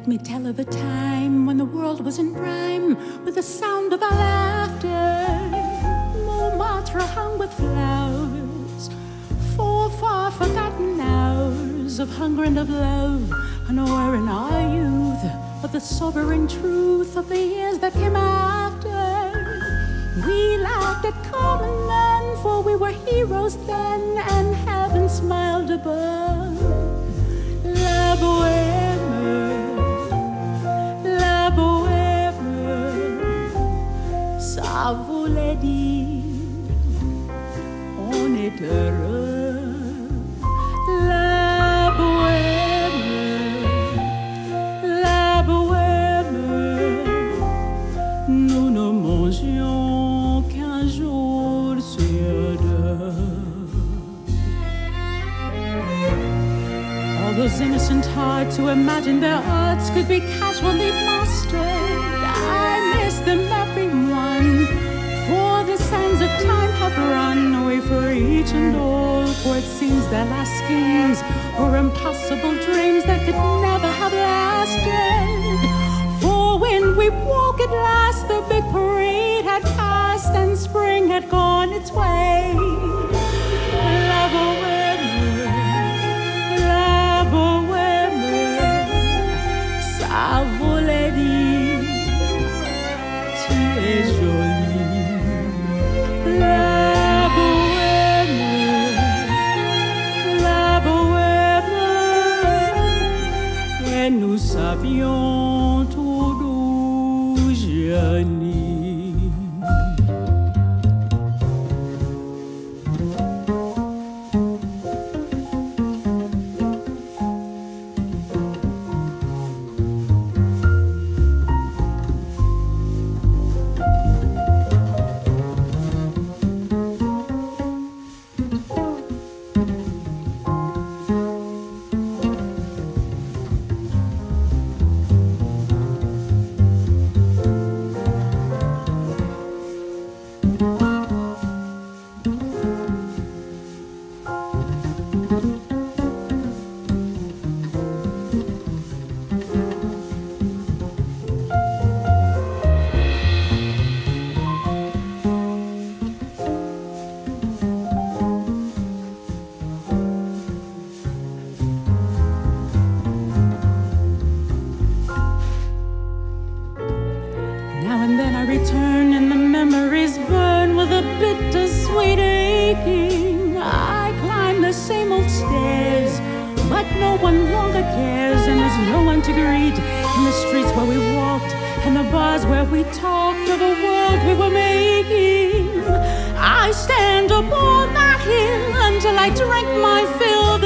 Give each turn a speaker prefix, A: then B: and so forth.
A: Let me tell of a time when the world was in rhyme with the sound of our laughter. Montmartre hung with flowers, four far forgotten hours of hunger and of love, unaware in our youth of the sobering truth of the years that came after. We laughed at common men, for we were heroes then, and heaven smiled above. Those innocent hearts who imagined their arts could be casually mastered. I miss them, everyone. And all. For it seems their last schemes were impossible dreams that could never have lasted. For when we woke at last, the big parade had passed and spring had gone its way. No one longer cares, and there's no one to greet in the streets where we walked and the bars where we talked of the world we were making. I stand upon that hill until I drink my fill,